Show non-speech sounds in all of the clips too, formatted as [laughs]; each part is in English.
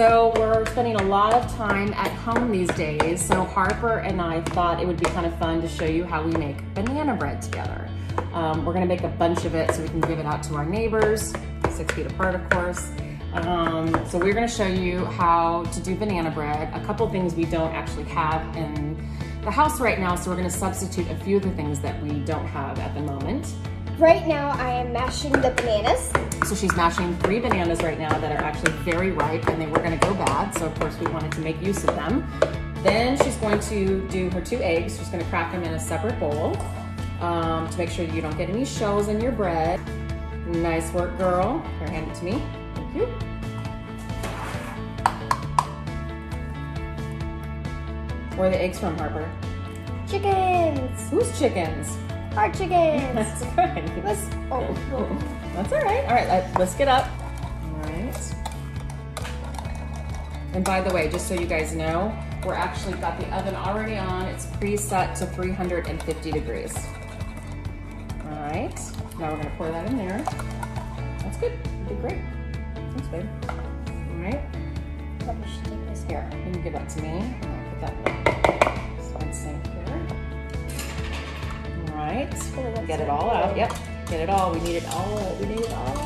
So we're spending a lot of time at home these days. So Harper and I thought it would be kind of fun to show you how we make banana bread together. Um, we're gonna make a bunch of it so we can give it out to our neighbors, six feet apart of course. Um, so we're gonna show you how to do banana bread. A couple things we don't actually have in the house right now, so we're gonna substitute a few of the things that we don't have at the moment. Right now, I am mashing the bananas. So she's mashing three bananas right now that are actually very ripe and they were gonna go bad. So of course we wanted to make use of them. Then she's going to do her two eggs. She's gonna crack them in a separate bowl um, to make sure you don't get any shells in your bread. Nice work, girl. Here, hand it to me. Thank you. Where are the eggs from, Harper? Chickens! Whose chickens? Our chickens! [laughs] That's right. Let's, oh, oh. That's all right. All right, let, let's get up. All right. And by the way, just so you guys know, we're actually got the oven already on. It's preset to 350 degrees. All right. Now we're gonna pour that in there. That's good. You did great. Thanks, babe. All right. Probably should take this Here, you can give that to me. Put that in this one sink here. All right. Oh, Get it all out. Yep. Get it all. We need it all. We need it all.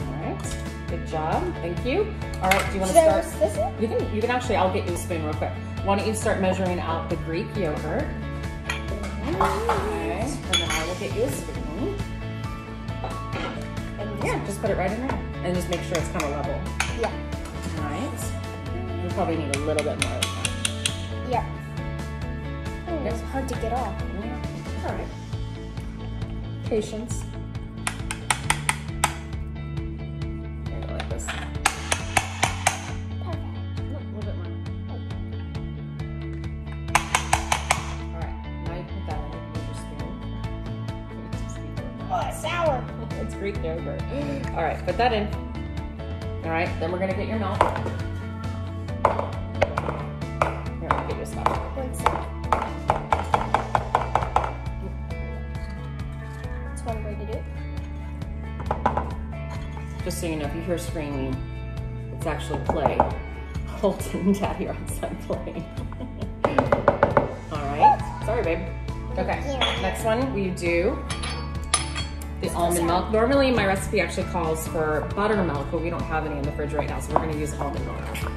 All right. Good job. Thank you. All right. Do you want to start? this? You can. You can actually. I'll get you a spoon real quick. Why don't you start measuring out the Greek yogurt? Okay. And then I will get you a spoon. And Yeah. Just put it right in there, and just make sure it's kind of level. Yeah. All right. You probably need a little bit more. Yeah. Oh, it's hard to get off. All right. Patience. Here, go like this. Perfect. No, a little bit more. All right, now you put that in with your spoon. Oh, it's sour. [laughs] It's Greek yogurt. All right, put that in. All right, then we're gonna get your milk. Just so you know, if you hear screaming, it's actually play. [laughs] Holton and Daddy are outside playing. [laughs] All right. Sorry, babe. Okay. Next one, we do the almond milk. Normally, my recipe actually calls for buttermilk, but we don't have any in the fridge right now, so we're going to use almond milk.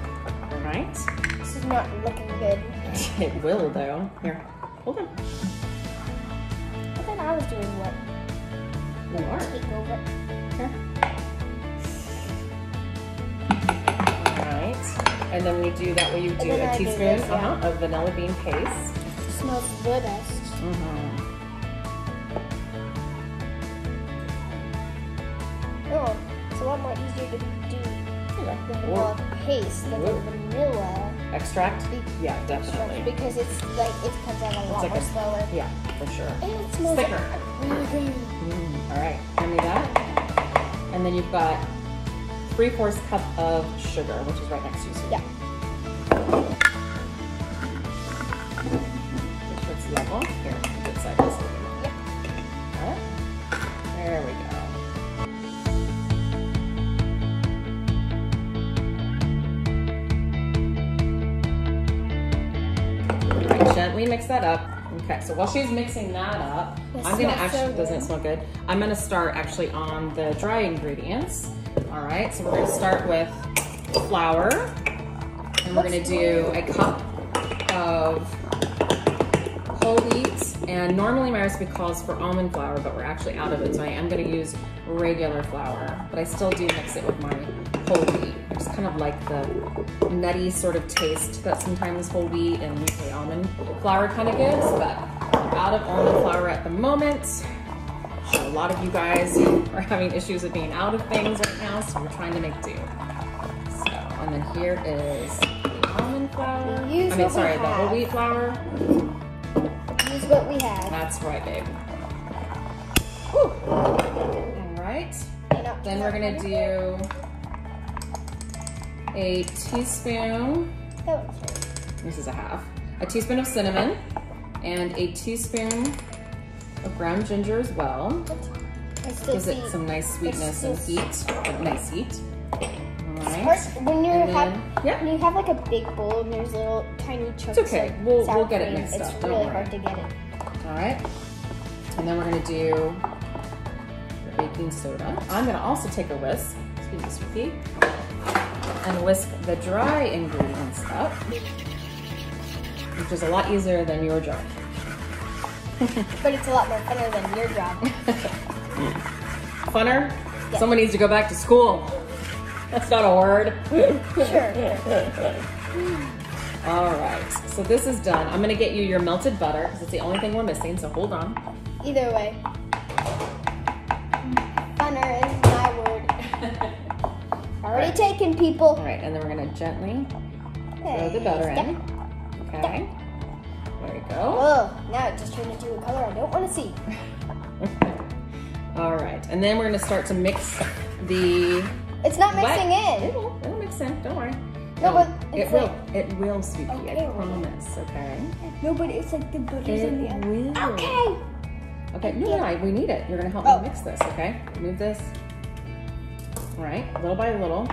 All right. This is not looking good. [laughs] It will, though. Here, hold on. I thought I was doing what? You are. Take over. Here. And then we do that way you do a I do teaspoon this, yeah. uh-huh, of vanilla bean paste. It smells the best. Mm-hmm. Oh, it's a lot more easier to do the vanilla paste than the vanilla Extract? Be- Yeah, extract definitely. because it's like it comes out a lot like more a- slower. Yeah, for sure. And it smells Thicker. good. Mm, all right, hand me that. And then you've got three fourths cup of sugar, which is right next to you. So Yeah. Make sure it's level. Here, good side this way. Yep. Got it? There we go. Right, gently mix that up. Okay, so while she's mixing that up, It I'm gonna smells so actually, doesn't it smell good? I'm gonna start actually on the dry ingredients. All right, so we're gonna start with flour. And we're gonna do a cup of whole wheat. And normally my recipe calls for almond flour, but we're actually out of it. So I am gonna use regular flour, but I still do mix it with my whole wheat. I just kind of like the nutty sort of taste that sometimes whole wheat and usually almond flour kind of gives, but we're out of almond flour at the moment. A lot of you guys are having issues with being out of things right now, so we're trying to make do. So, and then here is the almond flour. We use I mean, what we sorry, the whole wheat flour. Use what we have. That's right, babe. Whew. All right. Then we're gonna do a teaspoon, That one's right. this is a half, a teaspoon of cinnamon and a teaspoon of ground ginger as well. Gives it some nice sweetness and heat, but nice heat. Right. When you have yeah. when you have like a big bowl and there's little tiny chunks It's okay. of We'll- we'll get it mixed it's up, don't really hard to get it. All right. And then we're gonna do the baking soda. I'm gonna also take a whisk, excuse me, sweet pea, and whisk the dry ingredients up, which is a lot easier than your job. But it's a lot more funner than your job. Funner? Yeah. Someone needs to go back to school. That's not a word. sure. All right, so this is done. I'm gonna get you your melted butter because it's the only thing we're missing, so hold on. Either way. Funner is my word. [laughs] Already Right. taken, people. All right, and then we're gonna gently throw the butter in. Okay, go. Oh, now it just turned into a color I don't want to see. [laughs] All right, and then we're gonna start to mix the. It's not wet- mixing It will. it'll mix in, don't worry. No, but it will. like- It will, sweetie. I promise. Okay. No, but it's like the butter's It in the other. will. Okay. Okay. No, no, no. We need it. You're gonna help Oh. me mix this. Okay. Move this. All right. Little by little.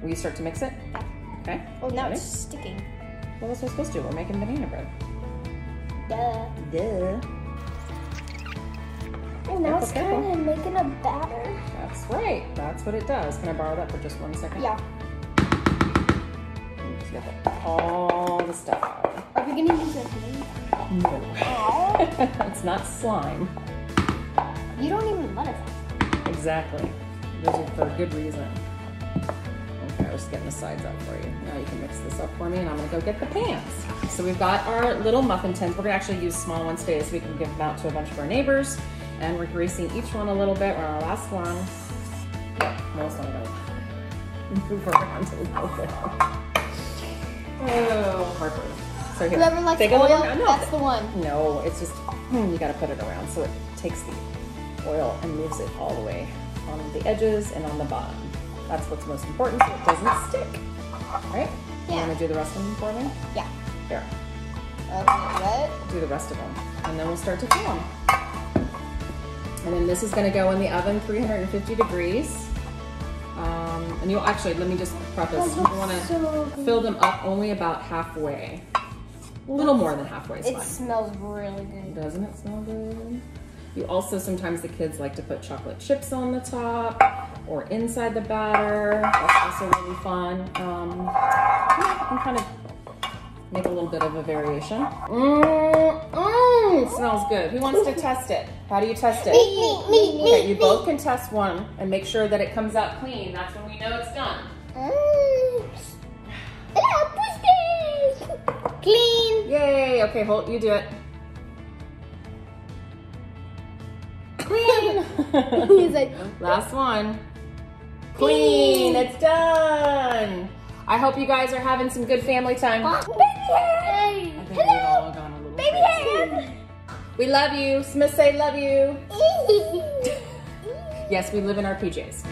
Will you start to mix it? Okay. Oh, now it's sticking. Well, that's what we're supposed to do. We're making banana bread. Duh. Duh. Oh, now it's kind of making a batter. That's right. That's what it does. Can I borrow that for just one second? Yeah. Just get all the stuff out. Are we gonna use a? No. Oh, [laughs] it's not slime. you don't even let us. Exactly. Those are for a good reason. I was getting the sides up for you. Now you can mix this up for me and I'm gonna go get the pans. So we've got our little muffin tins. We're gonna actually use small ones today so we can give them out to a bunch of our neighbors. And we're greasing each one a little bit. We're on our last one. Yep, most of them. Move around a little bit. Oh, Harper. So here, Whoever likes take a oil. No, that's the one. no, it's just hmm, you got to put it around so it takes the oil and moves it all the way on the edges and on the bottom. That's what's most important so it doesn't stick. Right? You want to do the rest of them for me? Yeah. Here, Okay, what? do the rest of them, and then we'll start to fill them. And then this is going to go in the oven 350 degrees. Um, and you'll actually let me just preface. You want to So fill them up only about halfway. A little more than halfway It fine. smells really good. Doesn't it smell good? You also, sometimes the kids like to put chocolate chips on the top or inside the batter. That's also really fun. Um, yeah, can kind of make a little bit of a variation. Mmm, mmm, smells good. Who wants to test it? How do you test it? Me, me, me, me. Okay, you both can test one and make sure that it comes out clean. That's when we know it's done. Mm. Ah, pussy. Clean. Yay! Okay, hold. You do it. [laughs] He's like, Last one. Clean. It's done. I hope you guys are having some good family time. Baby hand. think we've all gone a little Baby hand. We love you. Smith say love you. [laughs] Yes, we live in our PJs.